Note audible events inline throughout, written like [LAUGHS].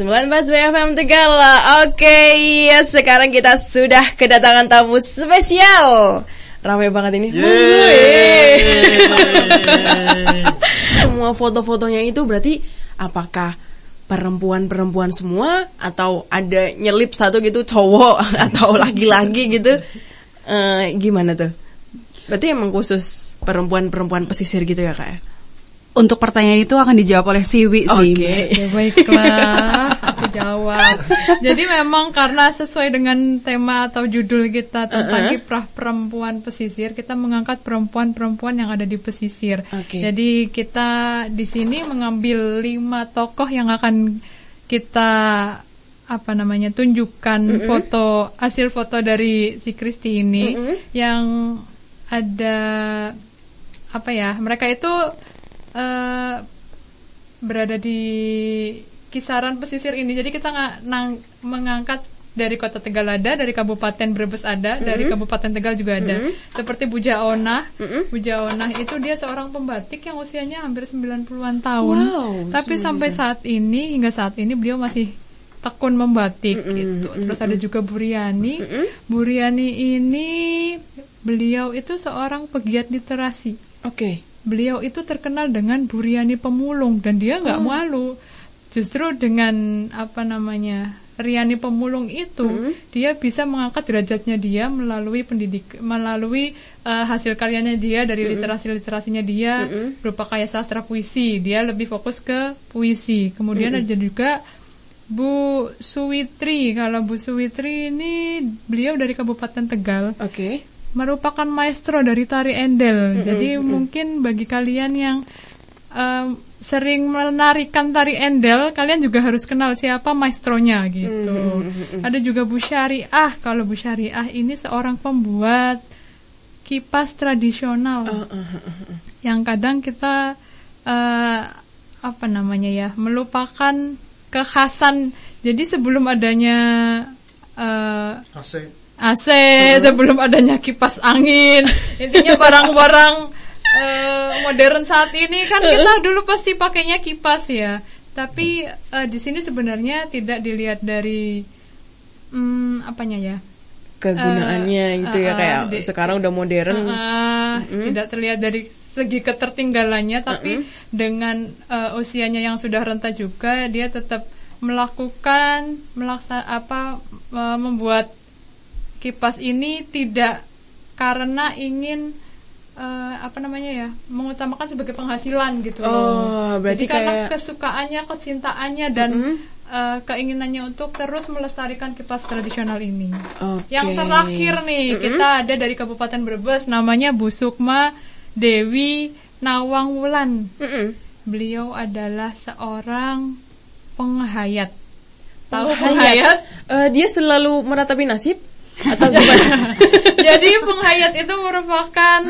19 BFM Tegal. Oke, ya sekarang kita sudah kedatangan tamu spesial. Ramai banget ini. Semua foto-fotonya itu berarti apakah perempuan-perempuan semua atau ada nyelip satu gitu cowok [LAUGHS] atau laki-laki gitu? Eh, gimana tuh? Berarti emang khusus perempuan-perempuan pesisir gitu ya kak ya? Untuk pertanyaan itu akan dijawab oleh Siwi sih. Oke. Ya baiklah, aku jawab. Jadi memang karena sesuai dengan tema atau judul kita tentang Uh-uh. kiprah perempuan pesisir, kita mengangkat perempuan-perempuan yang ada di pesisir. Oke. Jadi kita di sini mengambil lima tokoh yang akan kita apa namanya tunjukkan foto hasil foto dari si Kristi ini yang ada apa ya mereka itu eh, berada di kisaran pesisir ini. Jadi kita nggak mengangkat dari kota Tegal ada dari Kabupaten Brebes ada dari Kabupaten Tegal juga ada. Seperti Buja Onah Buja Onah itu dia seorang pembatik yang usianya hampir 90-an tahun. Wow, tapi sampai saat ini hingga saat ini beliau masih tekun membatik gitu. Terus ada juga Buriani. Buriani ini beliau itu seorang pegiat literasi. Oke. Beliau itu terkenal dengan Buriani pemulung dan dia nggak malu. Justru dengan apa namanya Riani pemulung itu dia bisa mengangkat derajatnya dia melalui pendidik melalui eh, hasil karyanya dia dari literasi literasinya dia berupa kayak sastra puisi. Dia lebih fokus ke puisi. Kemudian ada juga Bu Suwitri. Kalau Bu Suwitri ini beliau dari Kabupaten Tegal. Oke. Merupakan maestro dari tari endel. Jadi mungkin bagi kalian yang em, sering menarikan tari endel, kalian juga harus kenal siapa maestronya gitu. Ada juga Bu Syariah. Kalau Bu Syariah ini seorang pembuat kipas tradisional yang kadang kita eh, apa namanya ya melupakan kekhasan. Jadi sebelum adanya eh, AC. AC sebelum adanya kipas angin. Intinya barang-barang eh, modern saat ini kan kita dulu pasti pakainya kipas ya. Tapi eh, di sini sebenarnya tidak dilihat dari hmm, apanya ya? Kegunaannya Eh, gitu ya kayak di- sekarang udah modern. Ah, tidak terlihat dari segi ketertinggalannya tapi dengan eh, usianya yang sudah renta juga dia tetap melakukan melaksa apa eh, membuat kipas ini tidak karena ingin eh, apa namanya ya mengutamakan sebagai penghasilan gitu loh. Oh, berarti Jadi karena kayak- kesukaannya, kecintaannya dan eh, keinginannya untuk terus melestarikan kipas tradisional ini. Oke. Yang terakhir nih kita ada dari Kabupaten Brebes namanya Bu Sukma Dewi Nawang Wulan. Mm-mm. Beliau adalah seorang penghayat. Tahu Penghayat. penghayat? Eh, dia selalu meratapi nasib atau [LAUGHS] gimana? Jadi penghayat itu merupakan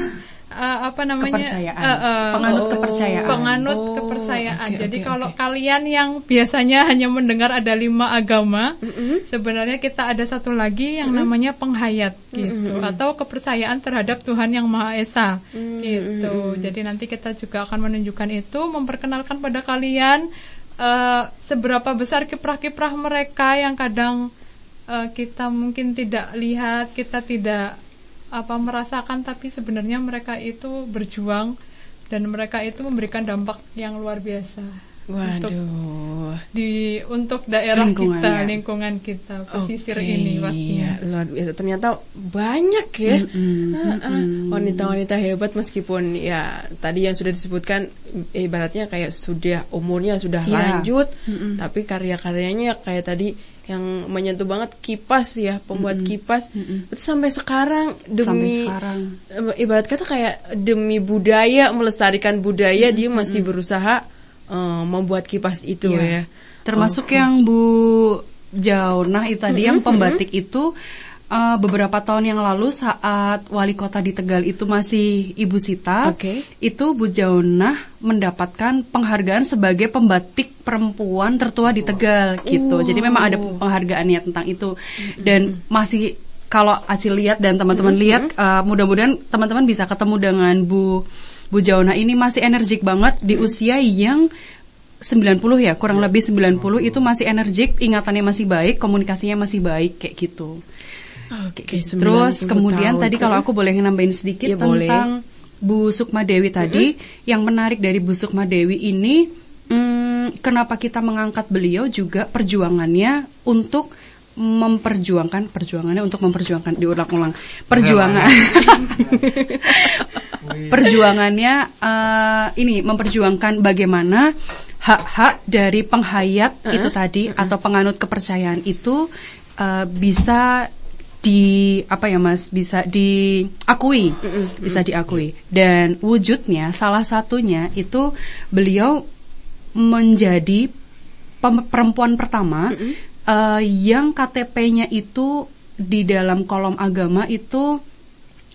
eh, apa namanya? Kepercayaan. Eh, eh, Penganut Oh. kepercayaan. penganut Oh, kepercayaan. oke, Jadi oke, kalau oke. kalian yang biasanya [LAUGHS] hanya mendengar ada lima agama, sebenarnya kita ada satu lagi yang namanya penghayat gitu atau kepercayaan terhadap Tuhan yang Maha Esa gitu. Jadi nanti kita juga akan menunjukkan itu, memperkenalkan pada kalian eh, seberapa besar kiprah-kiprah mereka yang kadang eh, kita mungkin tidak lihat, kita tidak apa merasakan tapi sebenarnya mereka itu berjuang dan mereka itu memberikan dampak yang luar biasa untuk Waduh. di untuk daerah Lingkungan, kita, ya. lingkungan kita, pesisir Oke, ini pastinya. iya, luar biasa. Ternyata banyak ya Ah, ah. wanita-wanita hebat meskipun ya tadi yang sudah disebutkan ibaratnya kayak sudah umurnya sudah Iya. lanjut, tapi karya-karyanya kayak tadi yang menyentuh banget kipas ya pembuat kipas itu sampai sekarang demi Sampai sekarang. ibarat kata kayak demi budaya melestarikan budaya dia masih berusaha eh, membuat kipas itu Iya. ya. Termasuk yang Bu Jaunah itu tadi yang pembatik itu uh, beberapa tahun yang lalu saat wali kota di Tegal itu masih Ibu Sita, Oke. itu Bu Jaunah mendapatkan penghargaan sebagai pembatik perempuan tertua di Tegal gitu. Jadi memang ada penghargaannya tentang itu. Dan masih kalau Acil lihat dan teman-teman lihat uh, mudah-mudahan teman-teman bisa ketemu dengan Bu Bu Jaunah. Ini masih energik banget di usia yang 90 ya, kurang lebih 90 itu masih energik, ingatannya masih baik, komunikasinya masih baik kayak gitu. Oke, Terus 90 kemudian tahun. tadi kalau aku boleh nambahin sedikit Ya, boleh. tentang Bu Sukma Dewi tadi, yang menarik dari Bu Sukma Dewi ini, hmm, kenapa kita mengangkat beliau juga perjuangannya untuk memperjuangkan perjuangannya untuk memperjuangkan diulang-ulang perjuangan. [LAUGHS] Perjuangannya eh, ini memperjuangkan bagaimana hak-hak dari penghayat itu tadi atau penganut kepercayaan itu eh, bisa di apa ya mas bisa diakui. Bisa diakui. Dan wujudnya salah satunya itu beliau menjadi perempuan pertama eh, yang KTP-nya itu di dalam kolom agama itu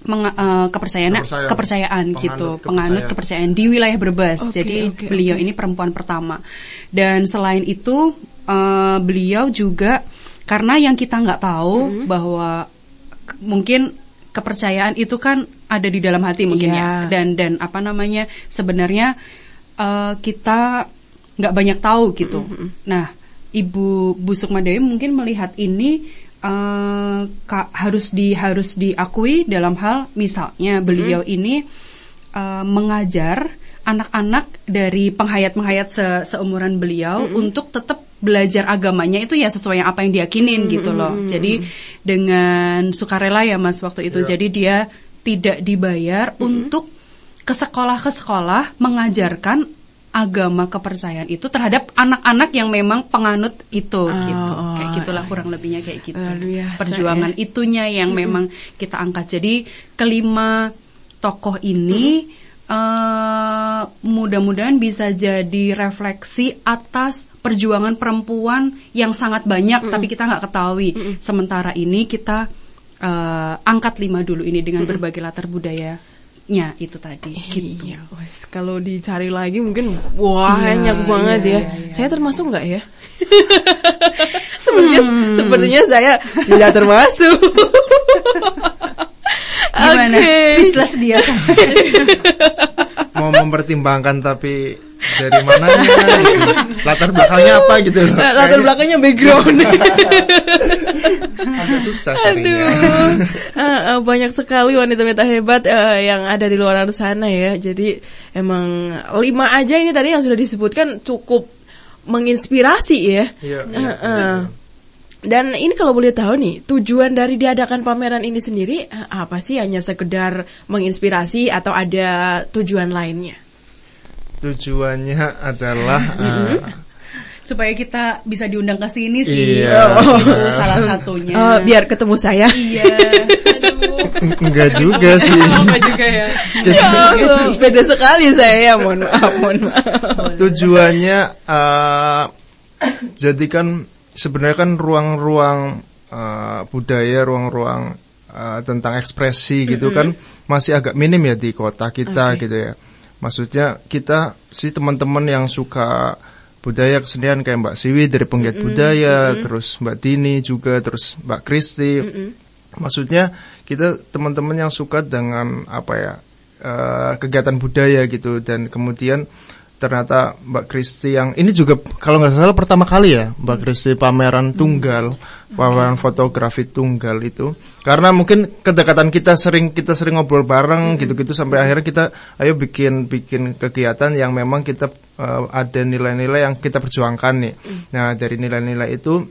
menga- eh, kepercayaannya Kepercayaan. kepercayaan Penganut gitu. kepercayaan. penganut kepercayaan di wilayah Brebes. Oke, jadi oke, beliau oke. ini perempuan pertama. Dan selain itu eh, beliau juga karena yang kita nggak tahu Mm-hmm. bahwa mungkin kepercayaan itu kan ada di dalam hati mungkin Iya. ya dan dan apa namanya sebenarnya eh, kita nggak banyak tahu gitu. Nah ibu Bu Sukma Dewi mungkin melihat ini eh, ka- harus di harus diakui dalam hal misalnya beliau ini eh, mengajar anak-anak dari penghayat-penghayat se- seumuran beliau untuk tetap belajar agamanya itu ya sesuai yang apa yang diyakinin gitu loh. Jadi dengan sukarela ya Mas waktu itu. Iya. Jadi dia tidak dibayar untuk ke sekolah ke sekolah mengajarkan agama kepercayaan itu terhadap anak-anak yang memang penganut itu Oh, gitu. oh, Kayak gitulah kurang lebihnya kayak gitu. Biasa, Perjuangan ya. itunya yang memang kita angkat. Jadi kelima tokoh ini eh, mudah-mudahan bisa jadi refleksi atas perjuangan perempuan yang sangat banyak tapi kita nggak ketahui. Sementara ini kita eh, angkat lima dulu ini dengan berbagai latar budayanya itu tadi. Gitu. Iya, kalau dicari lagi mungkin wah Iya, banyak banget iya, ya. iya, iya. Saya termasuk nggak ya? [LAUGHS] sepertinya, sepertinya saya tidak termasuk. [LAUGHS] Gimana? Oke. Speechless dia. [LAUGHS] mau mempertimbangkan tapi dari gitu. latar belakangnya apa gitu loh. Eh, Latar Kayaknya belakangnya background. agak susah carinya Aduh, Ah, ah, banyak sekali wanita-wanita hebat eh, yang ada di luar sana ya. Jadi emang lima aja ini tadi yang sudah disebutkan cukup menginspirasi ya. Ah, iya, ah. Dan ini kalau boleh tahu nih, tujuan dari diadakan pameran ini sendiri eh, apa sih? Hanya sekedar menginspirasi atau ada tujuan lainnya? tujuannya adalah [LAUGHS] eh, Supaya kita bisa diundang ke sini sih. Iya. Itu salah satunya. Oh, biar ketemu saya. Iya. enggak juga sih Apa juga ya? Ya Allah, beda sekali saya. Mohon maaf, mohon maaf. tujuannya eh, jadi kan sebenarnya kan ruang-ruang eh, budaya, ruang-ruang eh, tentang ekspresi gitu kan masih agak minim ya di kota kita Oke. gitu ya. Maksudnya kita sih teman-teman yang suka budaya kesenian kayak Mbak Siwi dari penggiat budaya, terus Mbak Dini juga, terus Mbak Kristi. Maksudnya kita teman-teman yang suka dengan apa ya eh, kegiatan budaya gitu dan kemudian ternyata Mbak Kristi yang ini juga kalau nggak salah pertama kali ya Mbak Kristi pameran tunggal, pameran fotografi tunggal itu. Karena mungkin kedekatan kita sering kita sering ngobrol bareng gitu-gitu sampai akhirnya kita ayo bikin bikin kegiatan yang memang kita eh, ada nilai-nilai yang kita perjuangkan nih. Nah dari nilai-nilai itu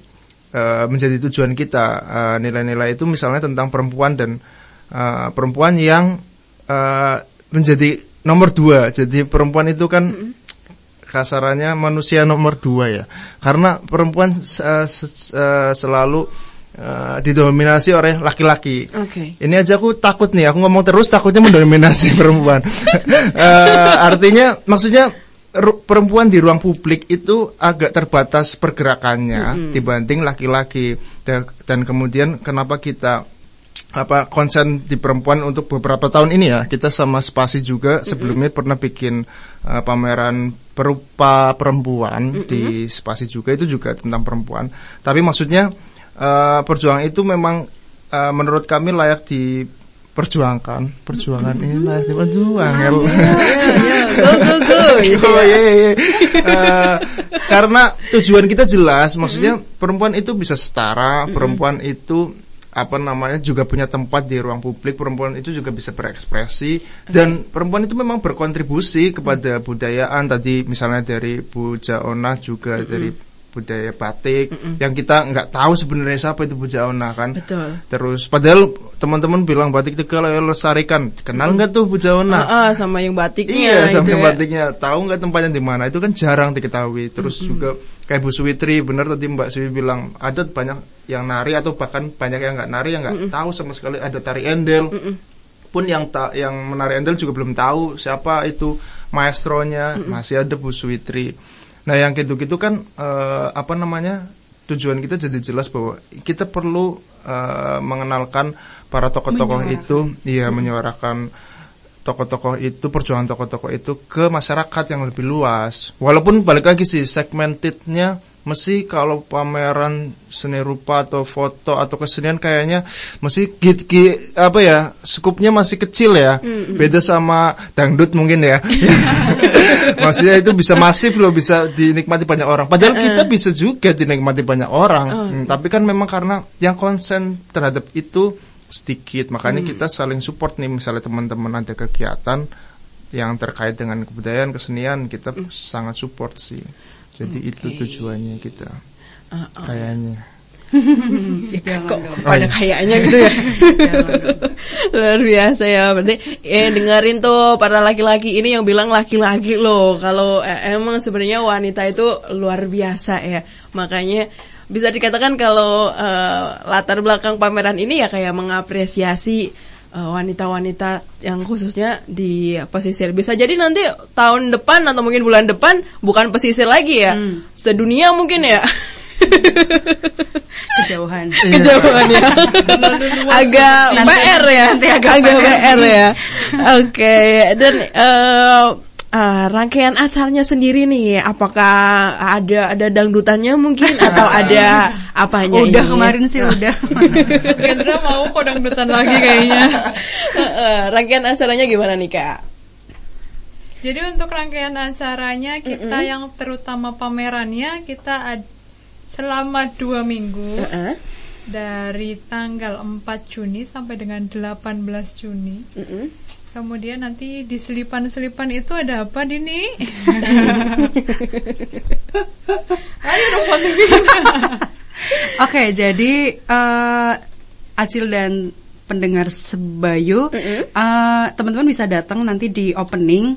eh, menjadi tujuan kita. Eh, nilai-nilai itu misalnya tentang perempuan dan eh, perempuan yang eh, menjadi nomor dua. Jadi perempuan itu kan kasarannya manusia nomor dua ya karena perempuan se- eh, selalu eh, didominasi oleh laki-laki Oke. ini aja aku takut nih, aku ngomong terus takutnya mendominasi [LAUGHS] perempuan. Eh, artinya, maksudnya perempuan di ruang publik itu agak terbatas pergerakannya dibanding laki-laki. Dan, dan kemudian kenapa kita apa konsen di perempuan untuk beberapa tahun ini ya kita sama Spasi juga sebelumnya pernah bikin eh, pameran perupa perempuan di Spasi juga itu juga tentang perempuan. Tapi maksudnya eh, perjuangan itu memang eh, menurut kami layak di perjuangkan perjuangan ini lah berjuang ya Yo, yo, go go go. [LAUGHS] gitu Oh ya. iya iya. Eh, karena tujuan kita jelas, maksudnya perempuan itu bisa setara, perempuan itu apa namanya juga punya tempat di ruang publik, perempuan itu juga bisa berekspresi dan perempuan itu memang berkontribusi kepada budayaan tadi misalnya dari Bu Jaona juga dari budaya batik yang kita nggak tahu sebenarnya siapa itu Bu Jaona kan. Betul. Terus padahal teman-teman bilang batik Tegal ayo lestarikan. Kenal nggak tuh Bu Jaona? Ah, ah, sama yang batiknya Iya, sampai itu ya. batiknya. Tahu nggak tempatnya di mana? Itu kan jarang diketahui. Terus juga kayak Bu Suwitri, benar tadi Mbak Suwi bilang ada banyak yang nari atau bahkan banyak yang nggak nari yang nggak tahu sama sekali ada tari endel. Pun yang ta yang menari endel juga belum tahu siapa itu maestronya. Masih ada Bu Suwitri. Nah, yang gitu-gitu kan eh, apa namanya? Tujuan kita jadi jelas bahwa kita perlu eh, mengenalkan para tokoh-tokoh itu, iya menyuarakan tokoh-tokoh itu perjuangan tokoh-tokoh itu ke masyarakat yang lebih luas. Walaupun balik lagi sih segmentednya mesti kalau pameran seni rupa atau foto atau kesenian kayaknya mesti git, git- apa ya skupnya masih kecil ya. Beda sama dangdut mungkin ya. [LAUGHS] Maksudnya itu bisa masif loh bisa dinikmati banyak orang. Padahal kita bisa juga dinikmati banyak orang. Hmm, tapi kan memang karena yang konsen terhadap itu sedikit. Makanya kita saling support nih misalnya teman-teman ada kegiatan yang terkait dengan kebudayaan kesenian kita sangat support sih. Jadi itu tujuannya kita. Ah, kayaknya. [LAUGHS] Kok pada kayaknya gitu ya. [LAUGHS] Luar biasa ya. Berarti eh dengerin tuh para laki-laki ini yang bilang laki-laki loh. Kalau eh, emang sebenarnya wanita itu luar biasa ya. Makanya bisa dikatakan kalau eh, latar belakang pameran ini ya kayak mengapresiasi eh, wanita-wanita yang khususnya di pesisir. Bisa jadi nanti tahun depan atau mungkin bulan depan bukan pesisir lagi ya. Sedunia mungkin ya. [LAUGHS] kejauhan. [LAUGHS] kejauhan ya [LAUGHS] agak PR ya agak, PR ya oke dan eh, eh, rangkaian acaranya sendiri nih apakah ada ada dangdutannya mungkin [LAUGHS] atau ada apanya udah ini? kemarin sih udah. [LAUGHS] Gendra mau kok dangdutan lagi kayaknya. [LAUGHS] Eh, eh, rangkaian acaranya gimana nih kak Jadi untuk rangkaian acaranya kita yang terutama pamerannya kita ad- selama dua minggu Heeh. dari tanggal 4 Juni sampai dengan 18 Juni. Mm-mm. Kemudian nanti di selipan-selipan itu ada apa Dini? [LAUGHS] Ayo dong. [LAUGHS] Oke, jadi eh, Acil dan pendengar Sebayu, eh, teman-teman bisa datang nanti di opening,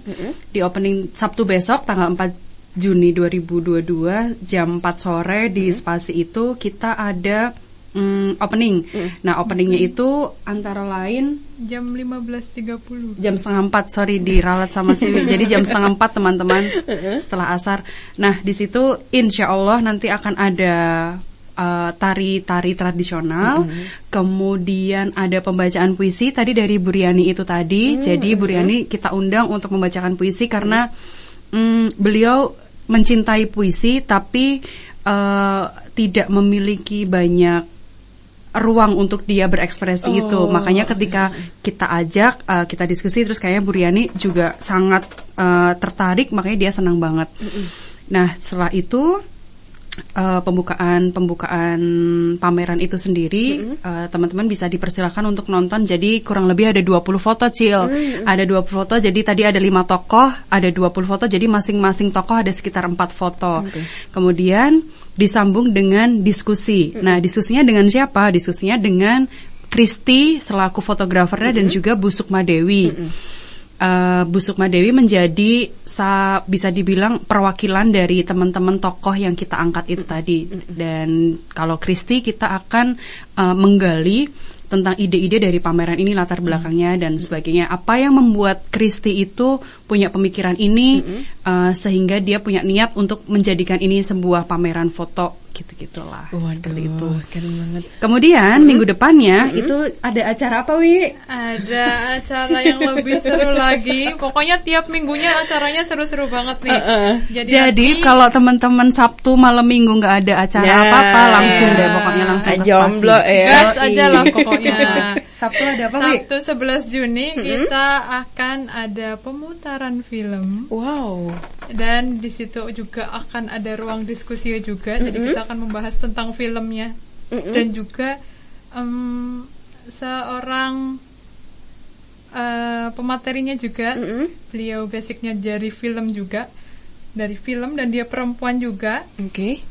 di opening Sabtu besok tanggal 4 Juni 2022 jam 4 sore di spasi itu kita ada mm, opening. Nah, openingnya itu antara lain Jam 15.30. jam setengah empat sorry diralat sama Siwi [LAUGHS] jadi jam setengah empat teman-teman setelah asar. Nah di situ insya Allah nanti akan ada uh, tari-tari tradisional. Kemudian ada pembacaan puisi. Tadi dari Bu Riani itu tadi. Jadi Bu Riani kita undang untuk membacakan puisi karena mm, beliau mencintai puisi tapi uh, tidak memiliki banyak ruang untuk dia berekspresi itu. Makanya ketika kita ajak, uh, kita diskusi terus kayaknya Bu Riani juga sangat uh, tertarik, makanya dia senang banget. Nah, setelah itu uh, pembukaan pembukaan pameran itu sendiri uh, teman-teman bisa dipersilakan untuk nonton. Jadi kurang lebih ada 20 foto, Cil. Ada 20 foto. Jadi tadi ada lima tokoh, ada 20 foto. Jadi masing-masing tokoh ada sekitar empat foto. Kemudian disambung dengan diskusi. Nah, diskusinya dengan siapa? Diskusinya dengan Kristi selaku fotografernya dan juga Bu Sukma Dewi. Eh, Bu Sukma Dewi menjadi sa- bisa dibilang perwakilan dari teman-teman tokoh yang kita angkat itu tadi. Dan kalau Kristi kita akan eh, menggali tentang ide-ide dari pameran ini latar belakangnya dan sebagainya. Apa yang membuat Kristi itu punya pemikiran ini eh, sehingga dia punya niat untuk menjadikan ini sebuah pameran foto gitu gitulah Waduh, itu keren banget. kemudian minggu depannya itu ada acara apa wi Ada acara yang lebih seru lagi. Pokoknya tiap minggunya acaranya seru-seru banget nih. Jadi, jadi nanti- kalau teman-teman Sabtu malam minggu nggak ada acara Nah. apa apa langsung deh pokoknya langsung ke Jomblo ya. gas aja lah pokoknya. [LAUGHS] Sabtu ada apa wi Sabtu 11 Juni kita akan ada pemutaran film Wow. dan di situ juga akan ada ruang diskusi juga. Jadi kita akan membahas tentang filmnya dan juga em, seorang eh, pematerinya juga. Beliau basicnya dari film juga, dari film dan dia perempuan juga. Oke.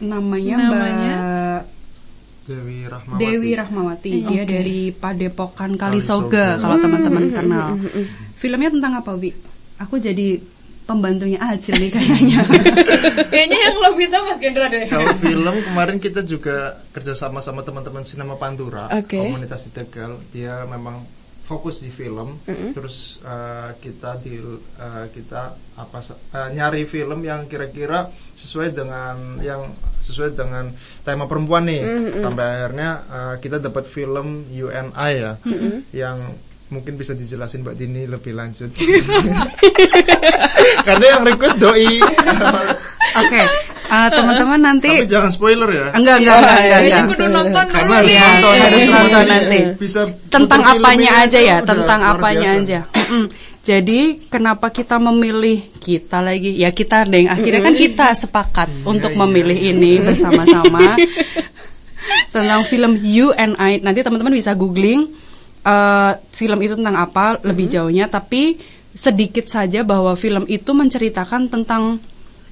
namanya, Namanya? Mbak Dewi Rahmawati. Dewi Rahmawati dia dari Padepokan Kalisoga. Kalisoga kalau teman-teman kenal filmnya tentang apa Wi aku jadi pembantunya Acil nih kayaknya [LAUGHS] Kayaknya yang lebih tahu Mas Gendra deh. Kalau film kemarin kita juga kerjasama sama teman-teman Sinema Pantura, Oke. komunitas di Tegal. Dia memang fokus di film. Terus eh, kita di eh, kita apa eh, nyari film yang kira-kira sesuai dengan yang sesuai dengan tema perempuan nih. Sampai akhirnya eh, kita dapat film UNI ya, yang mungkin bisa dijelasin Mbak Dini lebih lanjut. [LAUGHS] Karena yang request doi. oke eh, teman-teman nanti Tapi jangan spoiler ya. enggak enggak enggak, enggak, Kayaknya enggak. kudu nonton dulu Karena harus nih. nonton, Harus harus nonton nonton nanti. Bisa tentang apanya ini aja ya tentang apanya biasa. aja jadi kenapa kita memilih kita lagi ya kita deng akhirnya kan kita sepakat untuk memilih ini bersama-sama [LAUGHS] tentang film You and I nanti teman-teman bisa googling eh, film itu tentang apa lebih jauhnya tapi sedikit saja bahwa film itu menceritakan tentang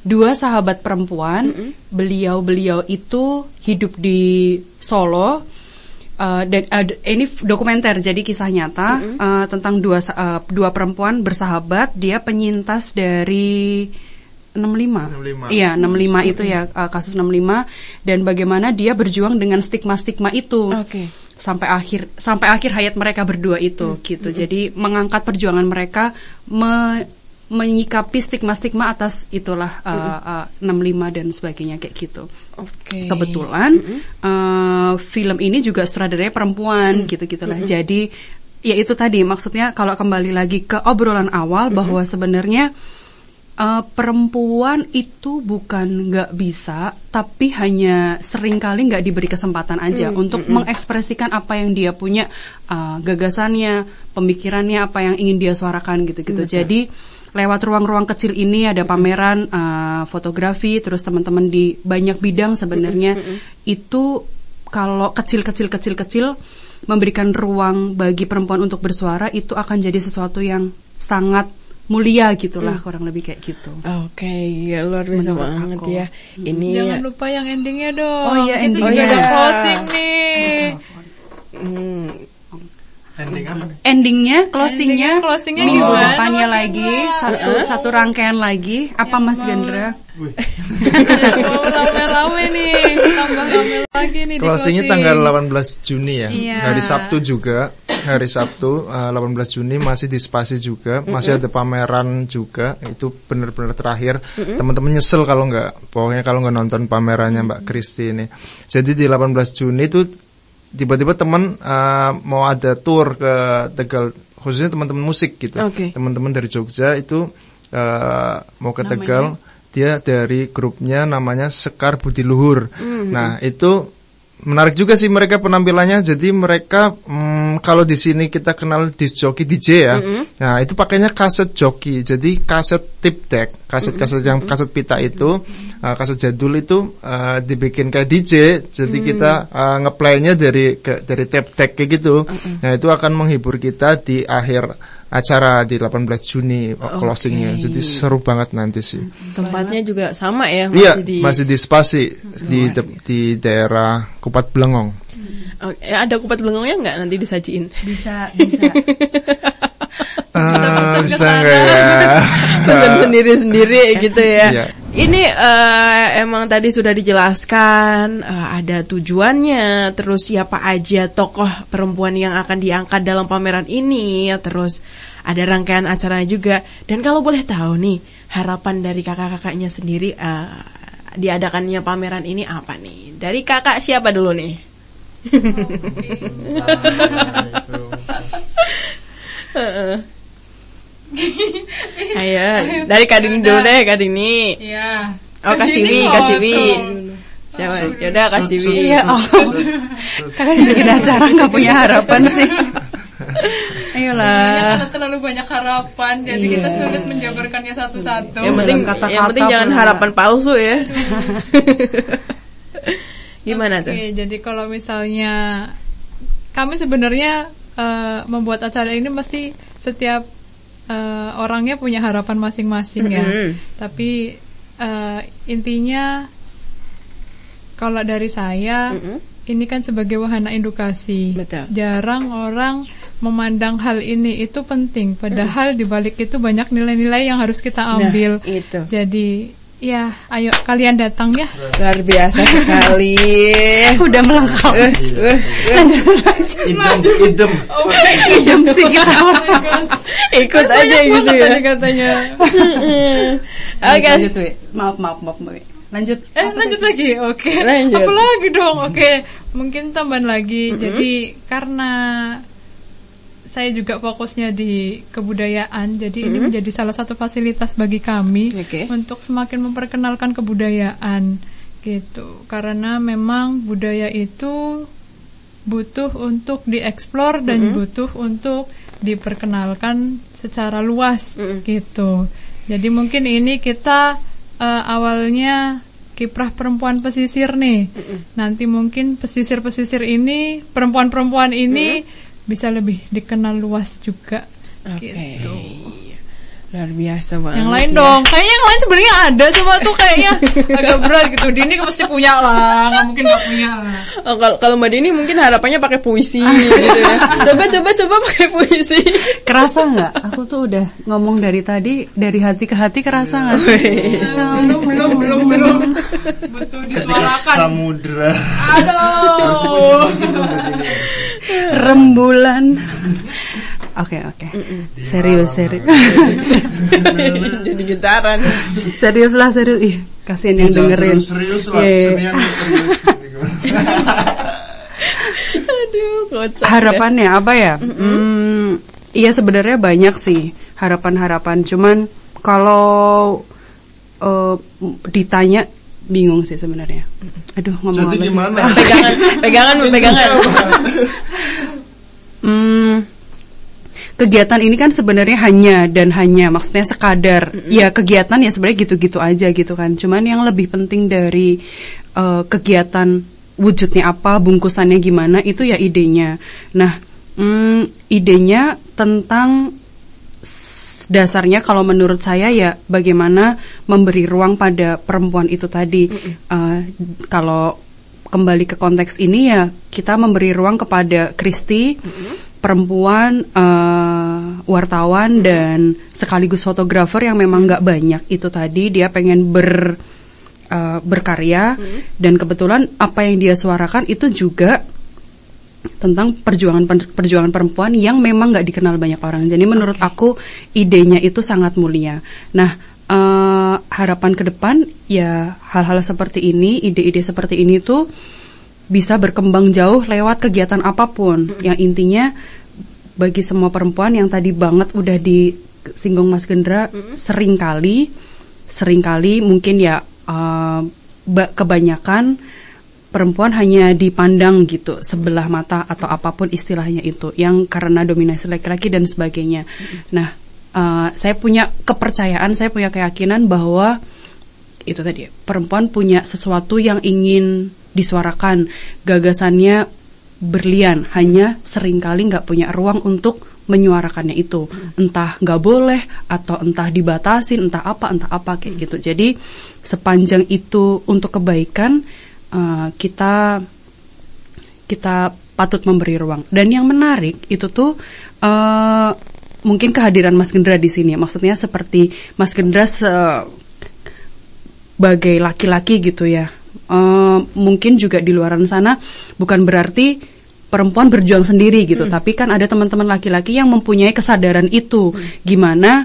dua sahabat perempuan beliau-beliau itu hidup di Solo Uh, dan uh, ini dokumenter jadi kisah nyata uh, tentang dua uh, dua perempuan bersahabat dia penyintas dari 65. 65. Iya, 65 itu ya uh, kasus 65 dan bagaimana dia berjuang dengan stigma-stigma itu. Oke. Sampai akhir sampai akhir hayat mereka berdua itu gitu. Jadi mengangkat perjuangan mereka me- menyikapi stigma-stigma atas itulah uh, uh, 65 dan sebagainya kayak gitu. Oke. Kebetulan eh, film ini juga sutradaranya perempuan gitu gitulah. Jadi ya itu tadi maksudnya kalau kembali lagi ke obrolan awal bahwa sebenarnya eh, perempuan itu bukan nggak bisa, tapi hanya sering kali nggak diberi kesempatan aja untuk mengekspresikan apa yang dia punya, eh, gagasannya, pemikirannya, apa yang ingin dia suarakan gitu-gitu. Jadi lewat ruang-ruang kecil ini ada pameran eh, fotografi, terus teman-teman di banyak bidang sebenarnya itu kalau kecil-kecil kecil-kecil memberikan ruang bagi perempuan untuk bersuara itu akan jadi sesuatu yang sangat mulia gitulah kurang lebih kayak gitu. Oke, ya luar biasa Menurut banget aku. ya. Ini Jangan lupa yang endingnya dong. Oh iya, Kita endingnya. juga ada Oh iya. closing nih. hmm, Ending apa? Endingnya, closingnya, Endingnya, closingnya minggu gimana, depannya Mas lagi satu satu rangkaian lagi. Apa Mas Gendra? Rame-rame nih, tambah rame lagi nih Closingnya closing. tanggal 18 Juni ya. Iya. Hari Sabtu juga. Hari Sabtu eh, 18 Juni masih di Spasi juga, masih ada pameran juga. Itu benar-benar terakhir. Teman-teman nyesel kalau nggak, pokoknya kalau nggak nonton pamerannya Mbak Kristi ini. Jadi di 18 Juni itu tiba-tiba teman eh, mau ada tour ke Tegal, khususnya teman-teman musik gitu. Oke. Teman-teman dari Jogja itu eh, mau ke Tegal. Dia dari grupnya namanya Sekar Budi Luhur. Nah itu menarik juga sih mereka penampilannya. Jadi mereka mm, kalau di sini kita kenal disc jockey DJ ya. Nah itu pakainya kaset joki. Jadi kaset tip deck, kaset-kaset yang kaset pita itu, uh, kaset jadul itu uh, dibikin kayak DJ. Jadi kita uh, ngeplaynya dari ke, dari tape deck kayak gitu. Nah itu akan menghibur kita di akhir acara di 18 Juni uh, closingnya. Jadi seru banget nanti sih. tempatnya juga sama ya, Iya, masih di masih di Spasi di de- di daerah Kupat Belengong. Oh, eh, ada kupat belengongnya nggak nanti disajiin? Bisa, [LAUGHS] bisa. Ah, pesan ke bisa nggak ya? Pesan [LAUGHS] sendiri-sendiri gitu ya. Iya. Ini eh, emang tadi sudah dijelaskan eh, ada tujuannya, terus siapa aja tokoh perempuan yang akan diangkat dalam pameran ini, terus ada rangkaian acaranya juga. Dan kalau boleh tahu nih, harapan dari kakak-kakaknya sendiri eh, diadakannya pameran ini apa nih? Dari kakak siapa dulu nih? [LAUGHS] Heeh. Ayo, dari Kak Dini dulu deh, Dini. Iya. Oh, Kak Siwi, Kak Siwi. Siapa? Yaudah, Kak Siwi. Iya, oh. Kalian bikin acara nggak punya harapan sih. Ayolah. Karena terlalu banyak harapan, jadi Iya. kita sulit menjabarkannya satu-satu. Yang penting, kata-kata yang penting jangan harapan palsu ya. [LAUGHS] Gimana tuh? Oke, jadi kalau misalnya kami sebenarnya eh, membuat acara ini mesti setiap eh, orangnya punya harapan masing-masing ya. Tapi eh, intinya kalau dari saya ini kan sebagai wahana edukasi. Betul. Jarang orang memandang hal ini itu penting, padahal di balik itu banyak nilai-nilai yang harus kita ambil. Nah, itu. Jadi ya, ayo kalian datang ya. Luar biasa sekali. [LAUGHS] Udah melengkap. Eh, eh, eh. idem idem Diam sih kita. [LAUGHS] Ikut aja gitu ya. katanya. Oke. Lanjut, Wi. Maaf, maaf, maaf. Lanjut. Eh lanjut lagi, oke. Lanjut. Apa lagi dong? Oke, mungkin tambahan lagi. Jadi karena saya juga fokusnya di kebudayaan, jadi ini menjadi salah satu fasilitas bagi kami Oke. untuk semakin memperkenalkan kebudayaan gitu. Karena memang budaya itu butuh untuk dieksplor dan butuh untuk diperkenalkan secara luas Mm-mm. gitu. Jadi mungkin ini kita eh, awalnya kiprah perempuan pesisir nih. Nanti mungkin pesisir-pesisir ini, perempuan-perempuan ini bisa lebih dikenal luas juga Oke. gitu. Luar biasa banget. Yang lain ya. dong, kayaknya yang lain sebenarnya ada, cuma tuh kayaknya agak berat gitu. Dini pasti punya lah, nggak mungkin nggak punya. Oh, kalau kalau Mbak Dini mungkin harapannya pakai puisi gitu ya. [LAUGHS] Coba coba coba pakai puisi. Kerasa nggak? Aku tuh udah ngomong dari tadi, dari hati ke hati kerasa nggak? Belum, belum, belum, belum. Betul disuarakan. samudra Aduh. Rembulan. Oke oke. Serius serius. [LAUGHS] Jadi gitaran. serius lah serius. Ih, kasihan yang dengerin. serius lah Iya. senian serius Aduh, kocak. deh. Harapannya apa ya? Hmm, iya sebenarnya banyak sih harapan-harapan. Cuman kalau eh, ditanya bingung sih sebenarnya. Aduh ngomong jadi apa sih? gimana [LAUGHS] Pegangan, pegangan, pegangan. [LAUGHS] Hmm, kegiatan ini kan sebenarnya hanya dan hanya maksudnya sekadar ya kegiatan ya sebenarnya gitu-gitu aja gitu kan. Cuman yang lebih penting dari eh, kegiatan wujudnya apa, bungkusannya gimana itu ya idenya. Nah, hmm, idenya tentang dasarnya kalau menurut saya ya bagaimana memberi ruang pada perempuan itu tadi. Eh, kalau kembali ke konteks ini ya kita memberi ruang kepada Kristi, perempuan, eh, wartawan dan sekaligus fotografer yang memang nggak banyak itu tadi. Dia pengen ber eh, berkarya dan kebetulan apa yang dia suarakan itu juga tentang perjuangan perjuangan perempuan yang memang nggak dikenal banyak orang. Jadi menurut aku idenya itu sangat mulia. Nah eh, harapan ke depan ya hal-hal seperti ini, ide-ide seperti ini tuh bisa berkembang jauh lewat kegiatan apa pun. Yang intinya bagi semua perempuan yang tadi banget udah disinggung Mas Gendra sering kali sering kali mungkin ya uh, ba- kebanyakan perempuan hanya dipandang gitu sebelah mata atau apa pun istilahnya itu yang karena dominasi laki-laki dan sebagainya. Nah, uh, saya punya kepercayaan, saya punya keyakinan bahwa itu tadi perempuan punya sesuatu yang ingin disuarakan, gagasannya berlian, hanya sering kali nggak punya ruang untuk menyuarakannya itu, entah nggak boleh atau entah dibatasin, entah apa, entah apa kayak gitu. Jadi sepanjang itu untuk kebaikan uh, kita kita patut memberi ruang. Dan yang menarik itu tuh uh, mungkin kehadiran Mas Gendra di sini. Maksudnya seperti Mas Gendra sebagai laki-laki gitu ya. Uh, mungkin juga di luaran sana bukan berarti perempuan berjuang sendiri gitu, tapi kan ada teman-teman laki-laki yang mempunyai kesadaran itu, gimana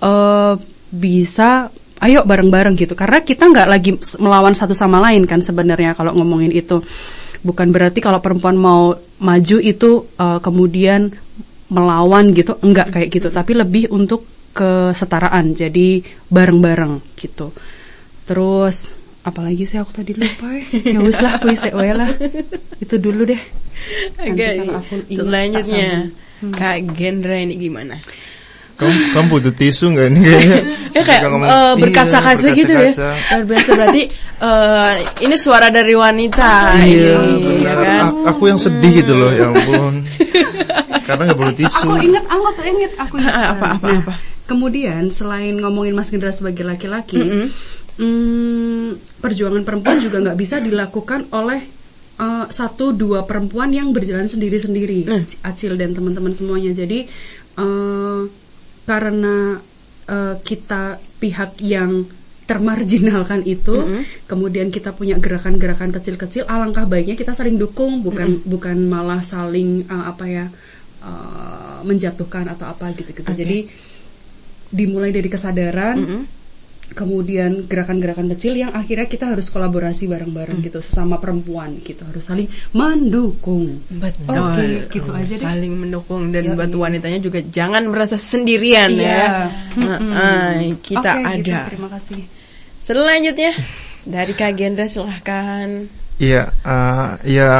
uh, bisa ayo bareng-bareng gitu. Karena kita nggak lagi melawan satu sama lain kan sebenarnya kalau ngomongin itu. Bukan berarti kalau perempuan mau maju itu uh, kemudian melawan gitu. Enggak kayak gitu. Tapi lebih untuk kesetaraan. Jadi bareng-bareng gitu. Terus apalagi sih aku tadi lupa ya? Ya wis lah wis lah. Itu dulu deh. Oke, aku ingat, selanjutnya tak Kak Gendra ini gimana? Kamu, kamu butuh tisu nggak ini kayaknya? [LAUGHS] Ya kayak ngomong, eh, iya, berkaca-kaca gitu ya. berkaca-kaca. Luar biasa berarti eh, ini suara dari wanita Iya, ini, ya benar. kan? A- Aku yang sedih gitu loh, ya ampun. [LAUGHS] Karena nggak bawa tisu. aku inget aku tuh inget aku inget [LAUGHS] Apa, sekarang. apa, Nah, apa? kemudian selain ngomongin Mas Gendra sebagai laki-laki hmm, perjuangan perempuan juga nggak bisa dilakukan oleh uh, satu dua perempuan yang berjalan sendiri-sendiri Hmm. Acil dan teman-teman semuanya jadi uh, karena uh, kita pihak yang termarginalkan itu kemudian kita punya gerakan-gerakan kecil-kecil alangkah baiknya kita saling dukung bukan bukan malah saling uh, apa ya uh, menjatuhkan atau apa gitu-gitu. Oke. jadi dimulai dari kesadaran kemudian gerakan-gerakan kecil yang akhirnya kita harus kolaborasi bareng-bareng gitu sesama perempuan gitu harus saling mendukung Betul. Oke, gitu aja deh. Saling mendukung dan Yoi. buat wanitanya juga jangan merasa sendirian Iya. ya. Mm-mm. Nah, kita Oke, gitu, ada. terima kasih Selanjutnya dari Kak Gendra silahkan. Iya, eh, ya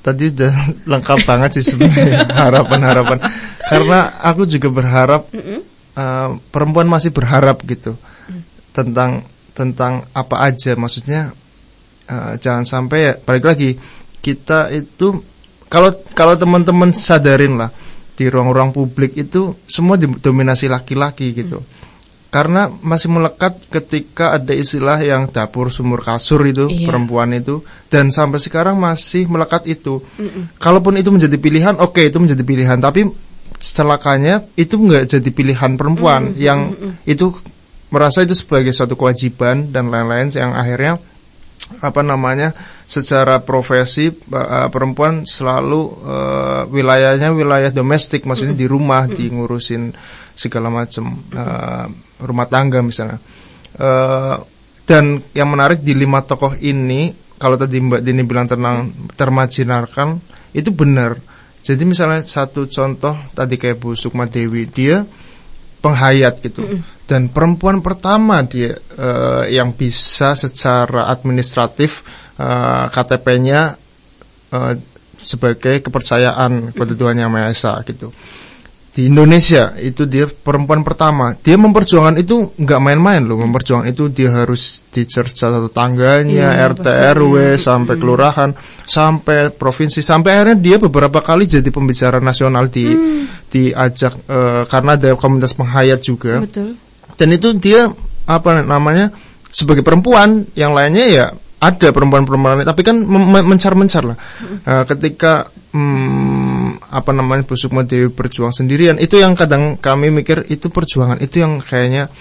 tadi udah [LAUGHS] lengkap banget sih sebenarnya [LAUGHS] harapan-harapan. Karena aku juga berharap eh, perempuan masih berharap gitu tentang tentang apa aja. Maksudnya eh, jangan sampai ya balik lagi kita itu kalau kalau teman-teman sadarin lah di ruang-ruang publik itu semua didominasi laki-laki gitu. Karena masih melekat ketika ada istilah yang dapur sumur kasur itu Iya. perempuan itu dan sampai sekarang masih melekat itu. Kalaupun itu menjadi pilihan, oke itu menjadi pilihan, tapi celakanya itu nggak jadi pilihan perempuan yang itu merasa itu sebagai suatu kewajiban dan lain-lain yang akhirnya apa namanya secara profesi uh, perempuan selalu uh, wilayahnya wilayah domestik maksudnya di rumah di ngurusin segala macam uh, rumah tangga misalnya. Uh, dan yang menarik di lima tokoh ini kalau tadi Mbak Dini bilang tentang termajinalkan itu benar. Jadi misalnya satu contoh tadi kayak Bu Sukma Dewi dia penghayat gitu dan perempuan pertama dia eh, yang bisa secara administratif eh, KTP-nya eh, sebagai kepercayaan kepada Tuhan Yang Maha Esa gitu. Di Indonesia itu dia perempuan pertama. Dia memperjuangkan itu nggak main-main loh. Memperjuangkan itu dia harus dicerca satu tangganya Iya, RT RW sampai kelurahan sampai provinsi. Sampai akhirnya dia beberapa kali jadi pembicara nasional di diajak eh, karena ada komunitas penghayat juga. Betul. Dan itu dia apa namanya sebagai perempuan yang lainnya ya ada perempuan-perempuan. Tapi kan mencar-mencar lah. Eh, ketika hmm, apa namanya Bu Sukma Dewi berjuang sendirian itu yang kadang kami mikir itu perjuangan itu yang kayaknya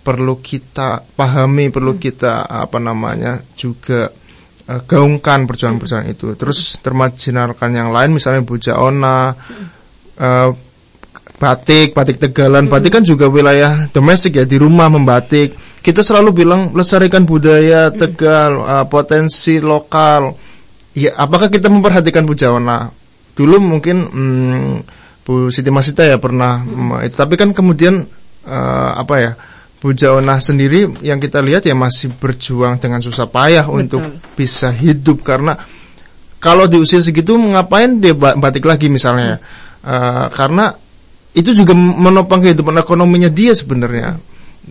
perlu kita pahami perlu kita apa namanya juga eh, gaungkan perjuangan-perjuangan itu. Terus termajinalkan yang lain misalnya Bu Jaona eh, batik, batik Tegalan. Batik kan juga wilayah domestik ya, di rumah membatik. Kita selalu bilang lestarikan budaya Tegal, uh, potensi lokal. Ya, apakah kita memperhatikan Bu Jawana? Dulu mungkin hmm, Bu Siti Masita ya pernah mm, itu, tapi kan kemudian uh, apa ya? Bu Jawana sendiri yang kita lihat ya masih berjuang dengan susah payah untuk bisa hidup karena kalau di usia segitu ngapain dia ba- batik lagi misalnya Eh, karena itu juga menopang kehidupan ekonominya dia sebenarnya.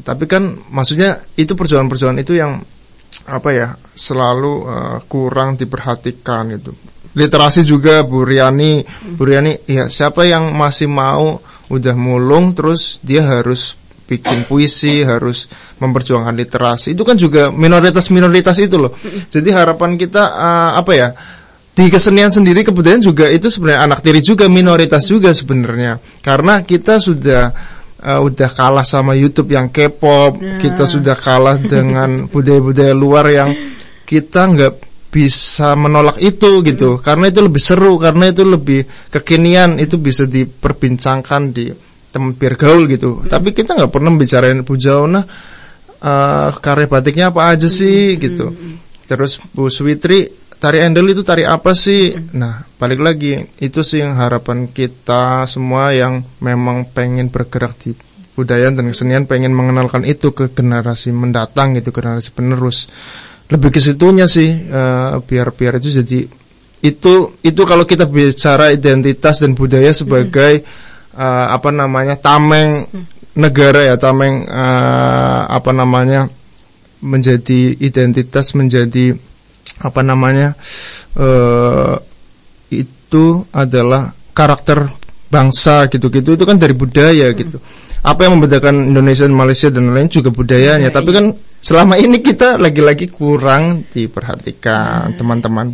Tapi kan maksudnya itu perjuangan-perjuangan itu yang apa ya selalu eh, kurang diperhatikan gitu. Literasi juga Bu Riani. Bu Riani ya siapa yang masih mau udah mulung terus dia harus bikin puisi harus memperjuangkan literasi. Itu kan juga minoritas-minoritas itu loh. Jadi harapan kita eh, apa ya di kesenian sendiri kebudayaan juga itu sebenarnya anak tiri juga minoritas juga sebenarnya karena kita sudah uh, udah kalah sama YouTube yang K-pop kita sudah kalah dengan [LAUGHS] budaya-budaya luar yang kita nggak bisa menolak itu gitu. Karena itu lebih seru karena itu lebih kekinian itu bisa diperbincangkan di teman peer gaul gitu. Tapi kita nggak pernah bicarain Bu Jauna eh, karya batiknya apa aja sih gitu. Terus Bu Switri tari endel itu tari apa sih? Nah, balik lagi itu sih yang harapan kita semua yang memang pengen bergerak di budaya dan kesenian pengen mengenalkan itu ke generasi mendatang gitu, generasi penerus. Lebih ke situnya sih eh, biar biar itu jadi itu itu kalau kita bicara identitas dan budaya sebagai eh, apa namanya tameng negara ya tameng eh, apa namanya menjadi identitas menjadi apa namanya eh itu adalah karakter bangsa gitu-gitu. Itu kan dari budaya gitu. Apa yang membedakan Indonesia dan Malaysia dan lain juga budayanya. Tapi kan selama ini kita lagi-lagi kurang diperhatikan teman-teman.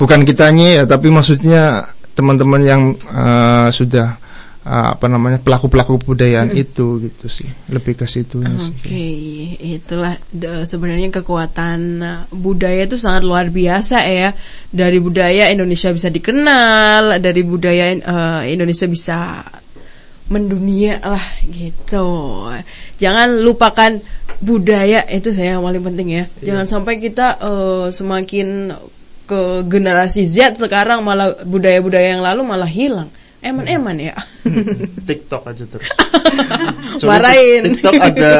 Bukan kitanya ya tapi maksudnya teman-teman yang eh, sudah eh, apa namanya pelaku-pelaku kebudayaan itu gitu sih lebih ke situ sih Oke, itulah de- sebenarnya kekuatan uh, budaya itu sangat luar biasa ya. Dari budaya Indonesia bisa dikenal, dari budaya uh, Indonesia bisa mendunia lah gitu. Jangan lupakan budaya itu saya yang paling penting ya. Jangan sampai kita uh, semakin ke generasi Z sekarang malah budaya-budaya yang lalu malah hilang. Eman-eman ya. [LAUGHS] TikTok aja terus. [LAUGHS] Marahin. di TikTok ada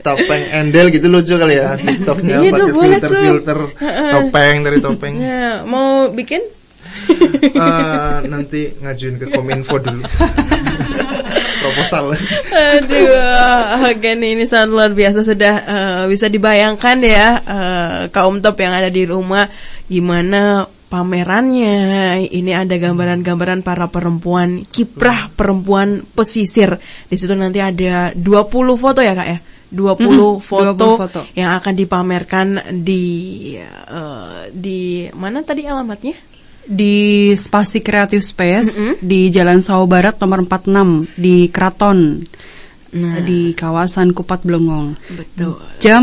topeng endel gitu lucu kali ya TikToknya Iya tuh, pakai filter tuh. filter topeng dari topeng. Ya, mau bikin? Eh, nanti ngajuin ke kominfo dulu. [LAUGHS] Proposal. Aduh, oke nih ini sangat luar biasa sudah eh, bisa dibayangkan ya eh, kaum top yang ada di rumah gimana pamerannya. Ini ada gambaran-gambaran para perempuan kiprah perempuan pesisir. Di situ nanti ada 20 foto ya Kak ya. 20 Mm-mm, foto, 20 foto. yang akan dipamerkan di eh, di mana tadi alamatnya? di Spasi Creative Space Mm-mm. di Jalan Sawo Barat nomor 46 di Kraton Nah. di kawasan Kupat Blengong. Betul. Jam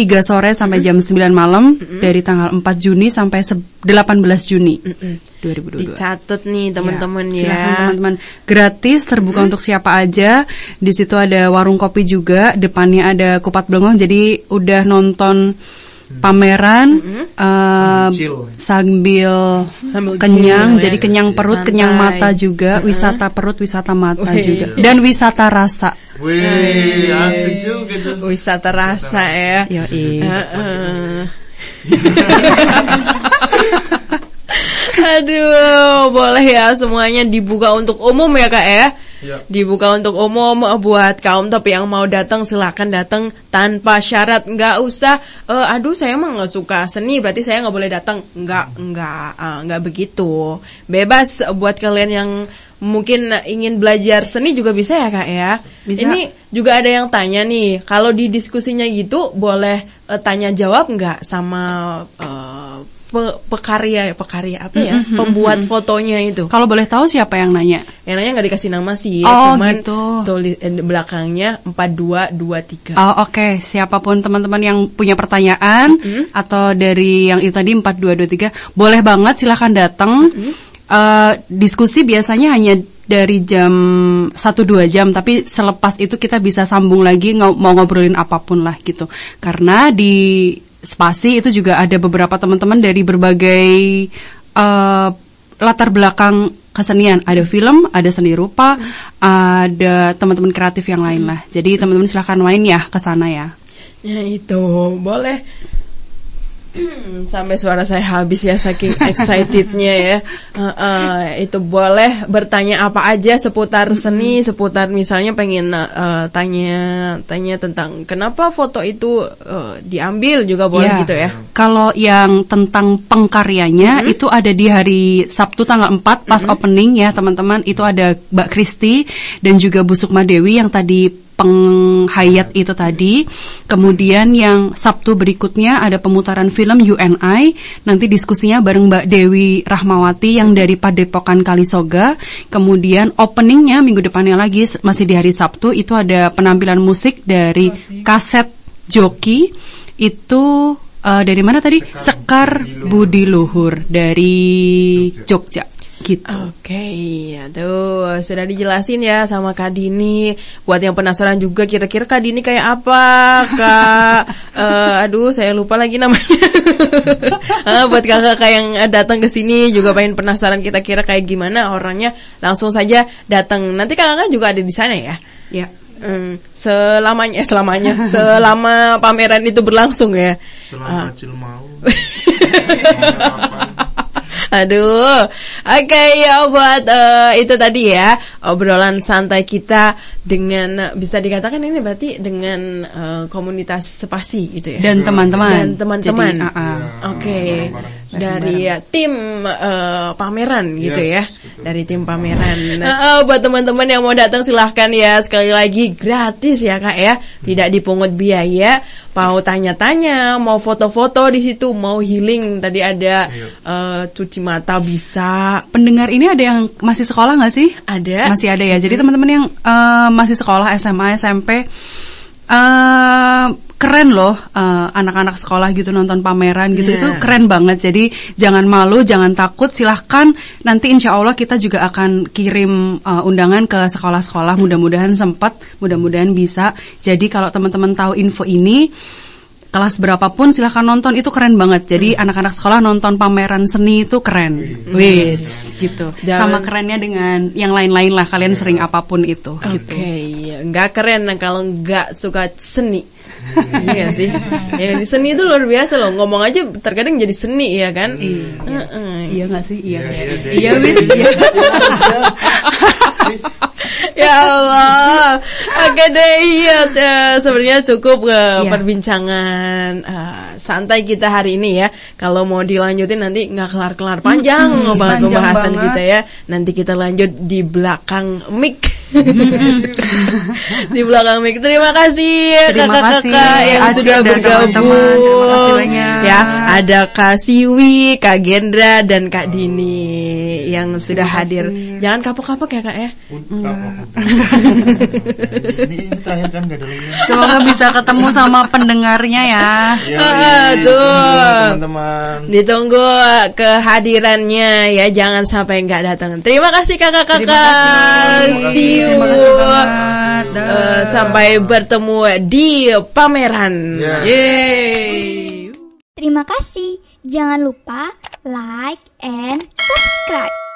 3 sore sampai jam 9 malam dari tanggal 4 Juni sampai se- 18 Juni 2022. Dicatat nih teman-teman ya. Silakan teman-teman. Gratis, terbuka untuk siapa aja. Di situ ada warung kopi juga, depannya ada Kupat Blengong. Jadi udah nonton pameran eh, Chill. sambil, Sambil kenyang, chill, jadi ya. kenyang perut, Santai. kenyang mata juga, wisata perut, wisata mata Wih. juga, dan wisata rasa. Wih, asik juga tuh. Wisata rasa ya. Heeh. [LAUGHS] Aduh, boleh ya semuanya dibuka untuk umum ya kak ya. Ya. Dibuka untuk umum buat kaum top yang mau datang silakan datang tanpa syarat nggak usah. eh, aduh saya emang nggak suka seni berarti saya nggak boleh datang. Nggak nggak ah, nggak begitu. Bebas buat kalian yang mungkin ingin belajar seni juga bisa ya kak ya. Bisa. Ini juga ada yang tanya nih, kalau di diskusinya gitu boleh eh, tanya jawab nggak sama eh, pe- pekarya pekarya apa ya, pembuat fotonya itu? Kalau boleh tahu siapa yang nanya? Yang nanya nggak dikasih nama sih, Oh, cuman gitu. tulis eh, belakangnya 4223. Oh, Oke, siapa pun teman-teman yang punya pertanyaan atau dari yang itu tadi 4223, boleh banget silahkan datang. Eh, diskusi biasanya hanya dari jam 1-2 jam, tapi selepas itu kita bisa sambung lagi ngo- mau ngobrolin apa pun lah gitu. Karena di spasi itu juga ada beberapa teman-teman dari berbagai eh, latar belakang kesenian. Ada film, ada seni rupa, ada teman-teman kreatif yang lain lah. Jadi teman-teman silahkan main ya ke sana ya. Ya itu boleh. Hmm, Sampai suara saya habis ya saking [LAUGHS] excitednya ya. Heeh, itu boleh bertanya apa aja seputar seni, seputar misalnya pengen eh, tanya tanya tentang kenapa foto itu eh, diambil juga boleh Iya. gitu ya. Kalau yang tentang pengkaryanya itu ada di hari Sabtu tanggal 4 pas opening ya teman-teman. Itu ada Mbak Kristi dan juga Bu Sukma Dewi yang tadi penghayat itu tadi. Kemudian yang Sabtu berikutnya ada pemutaran film UNI. Nanti diskusinya bareng Mbak Dewi Rahmawati yang dari Padepokan Kalisoga. Kemudian openingnya minggu depannya lagi masih di hari Sabtu itu ada penampilan musik dari kaset Joki itu eh, dari mana tadi? Sekar Budi Luhur dari Jogja. Gitu. Oke, aduh sudah dijelasin ya sama Kak Dini. Buat yang penasaran juga kira-kira Kak Dini kayak apa, Kak? [LAUGHS] Eh, aduh, saya lupa lagi namanya. [LAUGHS] Eh, buat kakak-kakak yang datang ke sini juga pengen penasaran kira-kira kayak gimana orangnya, langsung saja datang. Nanti kakak juga ada di sana ya. Ya. Hmm, selamanya, eh, selamanya, [LAUGHS] selama pameran itu berlangsung ya. Selama Acil mau. Aduh, oke ya buat eh, itu tadi ya obrolan santai kita dengan bisa dikatakan ini berarti dengan eh, komunitas sepasi gitu ya. Dan teman-teman. Dan teman-teman. Jadi, ah, ah. Dari ya, tim eh, pameran gitu Yes, ya, gitu. dari tim pameran. [LAUGHS] Nah, eh, buat teman-teman yang mau datang silahkan ya sekali lagi gratis ya kak ya, tidak dipungut biaya. Mau tanya-tanya, mau foto-foto di situ, mau healing tadi ada Iya. eh, cuci mata bisa, Pendengar ini ada yang masih sekolah nggak sih? ada. Masih ada ya. Jadi teman-teman yang eh, masih sekolah SMA, SMP eh keren loh eh, anak-anak sekolah gitu nonton pameran gitu Iya. itu keren banget. Jadi jangan malu, jangan takut. Silahkan nanti insya Allah kita juga akan kirim eh, undangan ke sekolah-sekolah. Mudah-mudahan sempat, mudah-mudahan bisa. Jadi kalau teman-teman tahu info ini kelas berapapun silahkan nonton itu keren banget. Jadi anak-anak sekolah nonton pameran seni itu keren. Wis gitu. Jangan- Sama kerennya dengan yang lain-lain lah. Kalian sering apa pun itu. Oke, Gitu. iya. nggak keren kalau nggak suka seni. Iya sih. Ya, seni itu luar biasa loh. Ngomong aja terkadang jadi seni ya kan? Heeh. Iya nggak sih? Iya. Iya, iya, Iya, iya. wis. Iya. ya Allah. Oke deh, iya. eh, Sebenarnya cukup eh, Iya. perbincangan eh, santai kita hari ini ya. Kalau mau dilanjutin nanti nggak kelar-kelar panjang ngebahas panjang pembahasan banget. kita ya. Nanti kita lanjut di belakang mic. [LAUGHS] di belakang mic. Terima kasih ya kakak-kakak kasih, yang Acil sudah bergabung. teman-teman. Terima kasih banyak. Ya, ada Kak Siwi, Kak Gendra dan Kak Dini yang sudah hadir. Jangan kapok-kapok ya Kak ya. Terakhir kan. Semoga bisa ketemu sama pendengarnya ya. Ya, Ah, iya, tuh. tunggu, teman-teman. Ditunggu kehadirannya ya, jangan sampai nggak datang. Terima kasih kakak-kakak. Terima kasih. You. Terima kasih banget. Eh, sampai bertemu di pameran. Ya. Yeay. Terima kasih. Jangan lupa like and subscribe.